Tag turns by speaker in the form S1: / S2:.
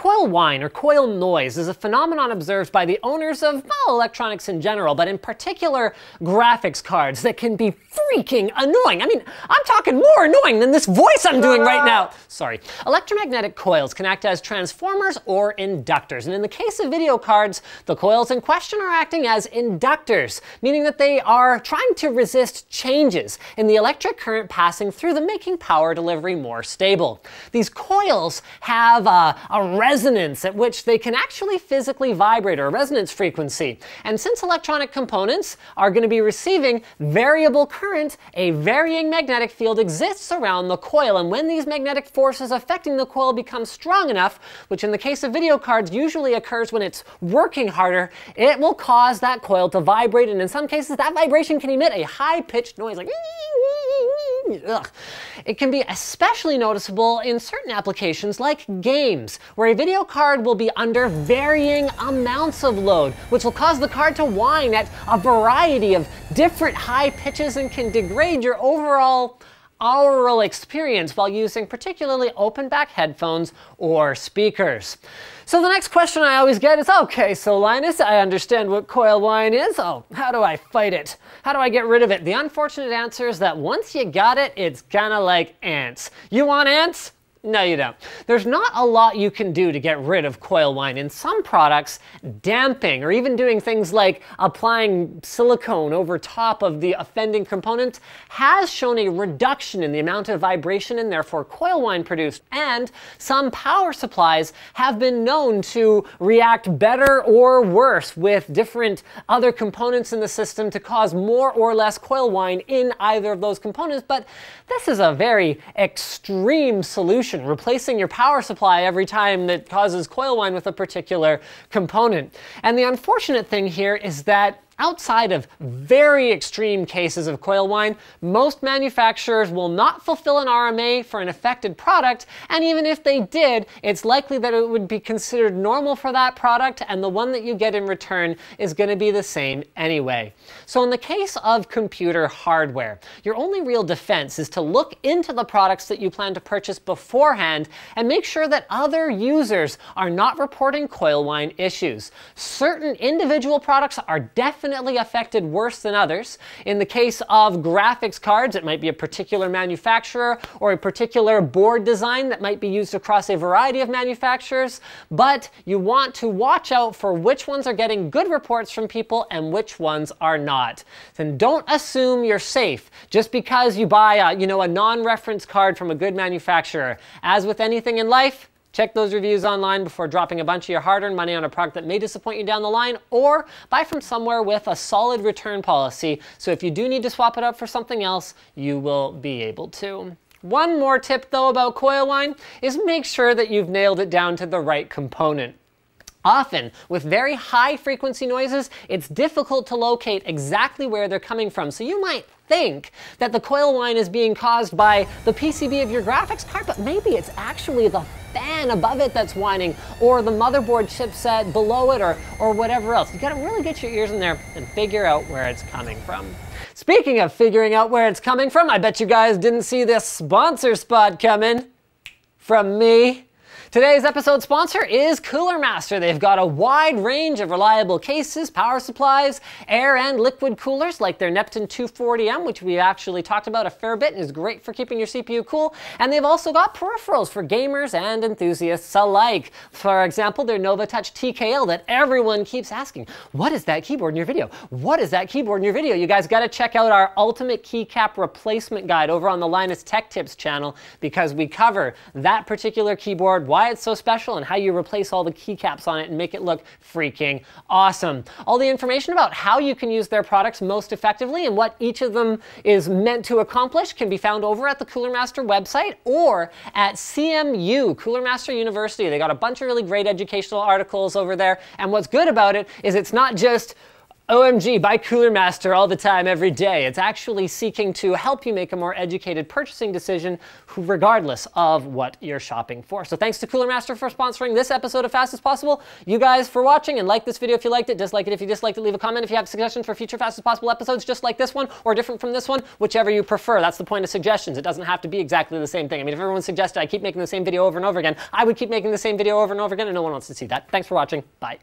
S1: Coil whine or coil noise is a phenomenon observed by the owners of well, electronics in general, but in particular graphics cards that can be freaking annoying. I mean, I'm talking more annoying than this voice I'm doing right now. Sorry. Electromagnetic coils can act as transformers or inductors, and in the case of video cards, the coils in question are acting as inductors, meaning that they are trying to resist changes in the electric current passing through them, making power delivery more stable. These coils have uh, a, a resonance at which they can actually physically vibrate or resonance frequency. And since electronic components are going to be receiving variable current, a varying magnetic field exists around the coil. And when these magnetic forces affecting the coil become strong enough, which in the case of video cards usually occurs when it's working harder, it will cause that coil to vibrate. And in some cases, that vibration can emit a high pitched noise like Ugh. It can be especially noticeable in certain applications like games, where a video card will be under varying amounts of load, which will cause the card to whine at a variety of different high pitches and can degrade your overall aural experience while using particularly open back headphones or speakers. So the next question I always get is, okay, so Linus, I understand what coil whine is. Oh, how do I fight it? How do I get rid of it? The unfortunate answer is that once you got it, it's kinda like ants. You want ants? No, you don't. There's not a lot you can do to get rid of coil whine. In some products, damping or even doing things like applying silicone over top of the offending component has shown a reduction in the amount of vibration and therefore coil whine produced. And some power supplies have been known to react better or worse with different other components in the system to cause more or less coil whine in either of those components. But this is a very extreme solution replacing your power supply every time that causes coil whine with a particular component. And the unfortunate thing here is that Outside of very extreme cases of coil whine, most manufacturers will not fulfill an RMA for an affected product, and even if they did, it's likely that it would be considered normal for that product, and the one that you get in return is going to be the same anyway. So in the case of computer hardware, your only real defense is to look into the products that you plan to purchase beforehand and make sure that other users are not reporting coil whine issues. Certain individual products are definitely definitely affected worse than others. In the case of graphics cards, it might be a particular manufacturer or a particular board design that might be used across a variety of manufacturers, but you want to watch out for which ones are getting good reports from people and which ones are not. Then don't assume you're safe just because you buy a, you know, a non-reference card from a good manufacturer. As with anything in life, Check those reviews online before dropping a bunch of your hard-earned money on a product that may disappoint you down the line, or buy from somewhere with a solid return policy, so if you do need to swap it out for something else, you will be able to. One more tip though about coil whine is make sure that you've nailed it down to the right component. Often, with very high frequency noises, it's difficult to locate exactly where they're coming from, so you might think that the coil whine is being caused by the PCB of your graphics card, but maybe it's actually the fan above it that's whining, or the motherboard chipset below it, or, or whatever else. You gotta really get your ears in there and figure out where it's coming from. Speaking of figuring out where it's coming from, I bet you guys didn't see this sponsor spot coming from me. Today's episode sponsor is Cooler Master. They've got a wide range of reliable cases, power supplies, air and liquid coolers like their Nepton 240M, which we actually talked about a fair bit and is great for keeping your CPU cool. And they've also got peripherals for gamers and enthusiasts alike. For example, their Nova Touch TKL that everyone keeps asking, what is that keyboard in your video? What is that keyboard in your video? You guys got to check out our ultimate keycap replacement guide over on the Linus Tech Tips channel because we cover that particular keyboard, why it's so special and how you replace all the keycaps on it and make it look freaking awesome. All the information about how you can use their products most effectively and what each of them is meant to accomplish can be found over at the Cooler Master website or at CMU, Cooler Master University. They got a bunch of really great educational articles over there. And what's good about it is it's not just OMG, buy Cooler Master all the time, every day. It's actually seeking to help you make a more educated purchasing decision regardless of what you're shopping for. So thanks to Cooler Master for sponsoring this episode of Fast as Possible. You guys for watching and like this video if you liked it, dislike it if you disliked it, leave a comment if you have suggestions for future Fast as Possible episodes just like this one or different from this one, whichever you prefer. That's the point of suggestions. It doesn't have to be exactly the same thing. I mean, if everyone suggested I keep making the same video over and over again, I would keep making the same video over and over again and no one wants to see that. Thanks for watching. Bye.